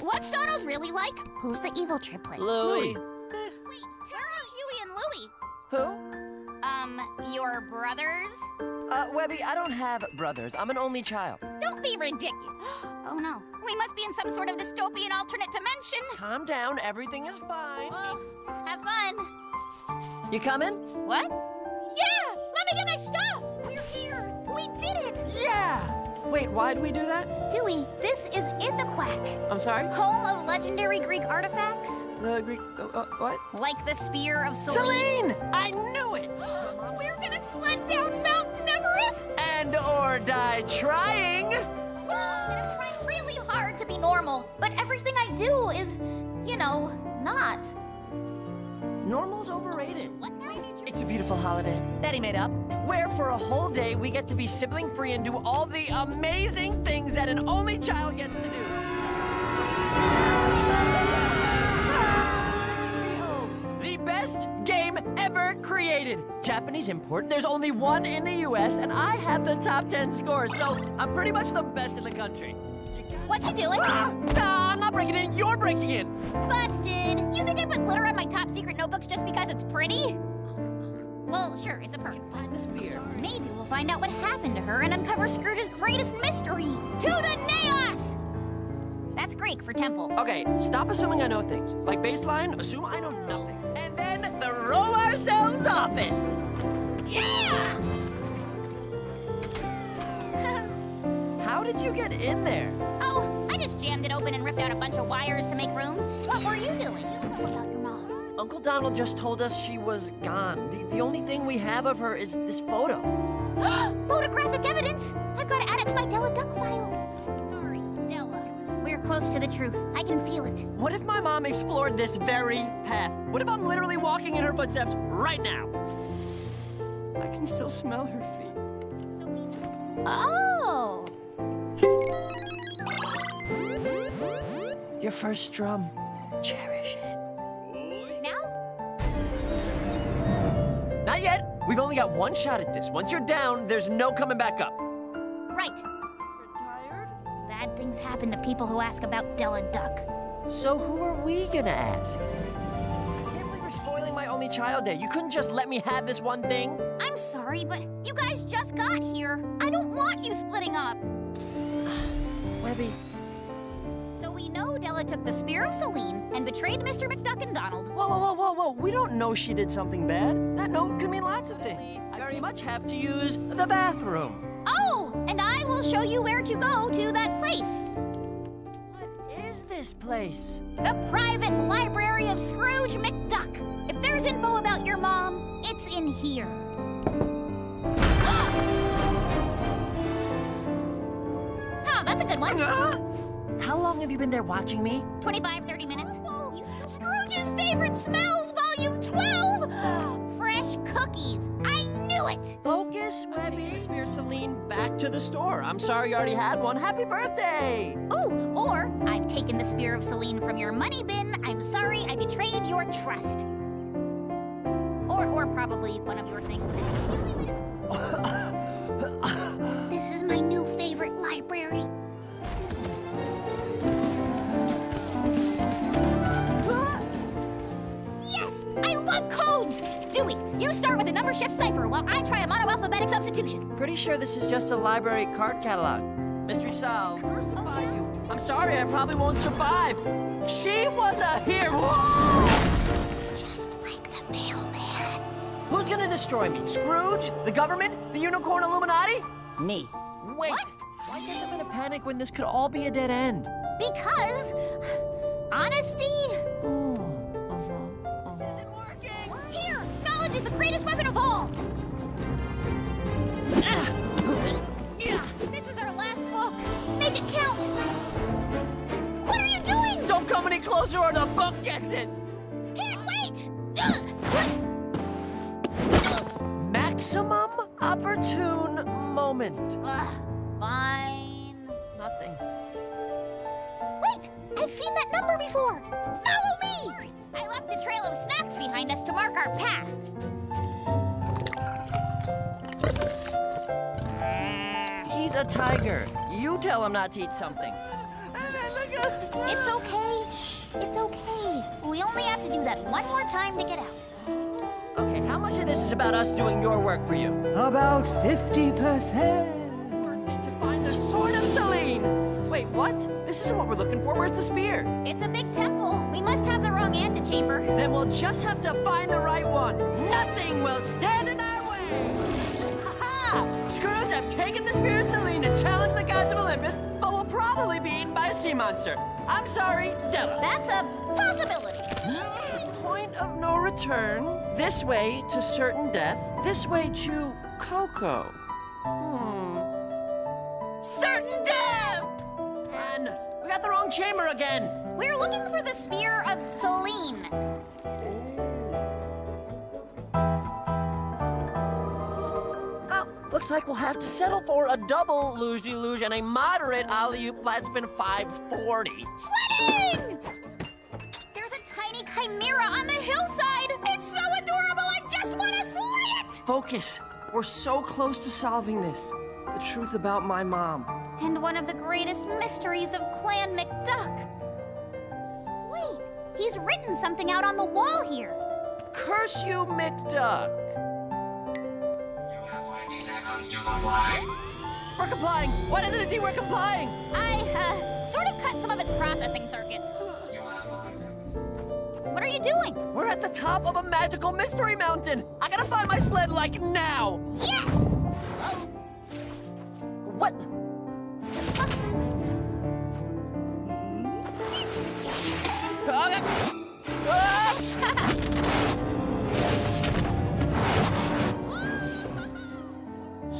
What's Donald really like? Who's the evil triplet? Louie. Wait, Tara, Huey, and Louie. Who? Um, your brothers? Uh, Webby, I don't have brothers. I'm an only child. Don't be ridiculous. Oh no, we must be in some sort of dystopian alternate dimension. Calm down, everything is fine. Thanks. Have fun. You coming? What? Yeah! Let me get my stuff! We're here! We did it! Yeah! Wait, why'd we do that? Dewey, this is Ithaquack, I'm sorry? home of legendary Greek artifacts. The Greek. Uh, uh, what? Like the Spear of Selene. Celine! I knew it! We're gonna sled down Mount Everest! And or die trying! I'm trying really hard to be normal, but everything I do is, you know, not. Normal's overrated. What? It's a beautiful holiday. That he made up. Where for a whole day we get to be sibling free and do all the amazing things that an only child gets to do. The best game ever created. Japanese import. There's only one in the US, and I have the top 10 scores, so I'm pretty much the best in the country. You What you doing? Ah, nah, I'm not breaking in, you're breaking in. Busted! You think I put glitter on my top secret notebooks just because it's pretty? Well, sure, it's a perk. Find the spear. Maybe we'll find out what happened to her and uncover Scrooge's greatest mystery. To the Naos! That's Greek for temple. Okay, stop assuming I know things. Like baseline, assume I know nothing. And then throw ourselves off it. Yeah! How did you get in there? oh, I just jammed it open and ripped out a bunch of wires to make room. What were you doing? Uncle Donald just told us she was gone. The, the only thing we have of her is this photo. Photographic evidence! I've got to add it to my Della Duck file. Sorry, Della. We're close to the truth. I can feel it. What if my mom explored this very path? What if I'm literally walking in her footsteps right now? I can still smell her feet. So we. Oh! Your first drum. Cherish it. We've only got one shot at this. Once you're down, there's no coming back up. Right. You're? Bad things happen to people who ask about Della Duck. So who are we gonna ask? I can't believe you're spoiling my only child day. You couldn't just let me have this one thing? I'm sorry, but you guys just got here. I don't want you splitting up. Webby, So we know Della took the Spear of Selene and betrayed Mr. McDuck and Donald. whoa, whoa, whoa, whoa, whoa. We don't know she did something bad. That note could mean lots of things. I very much have to use the bathroom. Oh, and I will show you where to go to that place. What is this place? The private library of Scrooge McDuck. If there's info about your mom, it's in here. ah, that's a good one. How long have you been there watching me? 25, 30 minutes. Oh, Scrooge's favorite smells, volume 12. Fresh cookies. I knew it. Focus, Webby. Smear Celine back to the store. I'm sorry you already had one. Happy birthday! Ooh, or I've taken the Spear of Selene from your money bin. I'm sorry I betrayed your trust. Or, or probably one of your things. this is my new favorite library. You start with a number shift cipher while I try a monoalphabetic substitution. Pretty sure this is just a library card catalog. Mystery solved. Crucify you. I'm sorry, I probably won't survive. She was a hero. Just like the mailman. Who's gonna destroy me? Scrooge? The government? The unicorn Illuminati? Me. Wait. What? Why get them in a panic when this could all be a dead end? Because honesty. Greatest weapon of all. This is our last book. Make it count. What are you doing? Don't come any closer or the book gets it. Can't wait. Maximum opportune moment. Ah, fine. Nothing. Wait, I've seen that number before. Follow me. I left a trail of snacks behind us to mark our path. A tiger. You tell him not to eat something. It's okay. Shh. It's okay. We only have to do that one more time to get out. Okay, how much of this is about us doing your work for you? About 50%. We're meant to find the Sword of Selene! Wait, what? This isn't what we're looking for. Where's the spear? It's a big temple. We must have the wrong antechamber. Then we'll just have to find the right one. Nothing will stand in our way! Ha-ha! Scrooge, I've taken the Spear of Selene to challenge of Olympus, but we'll probably be eaten by a sea monster. I'm sorry, Della. That's a possibility. Point of no return. This way to certain death. This way to Coco. Hmm. Certain death! And we got the wrong chamber again. We're looking for the spear of Selene. Looks like we'll have to settle for a double luge luge and a moderate alley oop flat spin 540. Sledding! There's a tiny chimera on the hillside. It's so adorable. I just want to slay it. Focus. We're so close to solving this. The truth about my mom. And one of the greatest mysteries of Clan McDuck. Wait, he's written something out on the wall here. Curse you, McDuck. You have 20 to comply. We're complying. What is it, T? We're complying. I, uh, sort of cut some of its processing circuits. You have 5 seconds. What are you doing? We're at the top of a magical mystery mountain. I gotta find my sled like now. Yes! What?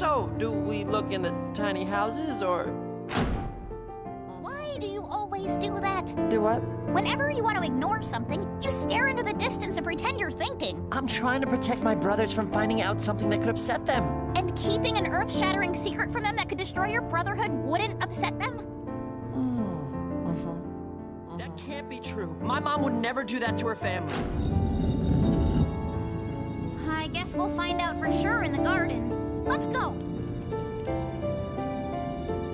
So, do we look in the tiny houses or Why do you always do that? do what? Whenever you want to ignore something, you stare into the distance and pretend you're thinking. I'm trying to protect my brothers from finding out something that could upset them. And keeping an earth shattering secret from them that could destroy your brotherhood wouldn't upset them? Mm-hmm. Mm-hmm. That can't be true. My mom would never do that to her family. I guess we'll find out for sure in the garden. Let's go.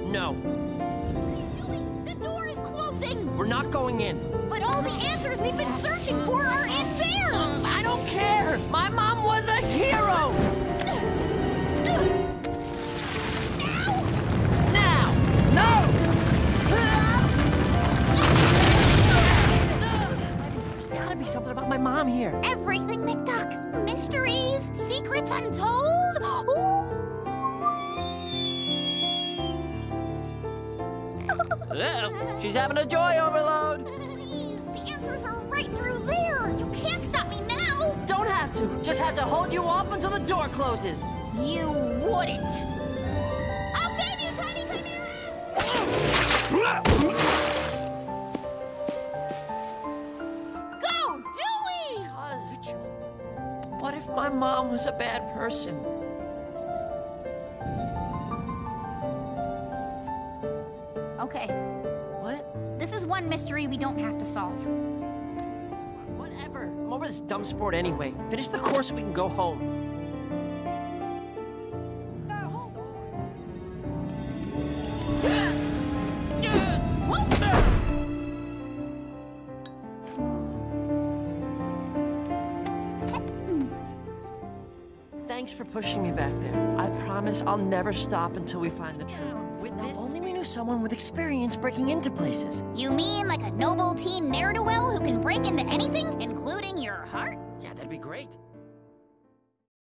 No, What are you doing? The door is closing! we're not going in. But all the answers we've been searching for are in there! I don't care. My mom was a hero. Now, no. There's gotta be something about my mom here. Everything She's having a joy overload. Please, the answers are right through there. You can't stop me now. Don't have to. Just have to hold you off until the door closes. You wouldn't. I'll save you, Tiny Chimera. Go, Dewey! What if my mom was a bad person? Mystery we don't have to solve. Whatever. I'm over this dumb sport anyway. Finish the course so we can go home. Thanks for pushing me back there. I promise I'll never stop until we find the truth. With this, only we knew someone with experience breaking into places. You mean like a noble teen ne'er-do-well who can break into anything, including your heart? Yeah, that'd be great.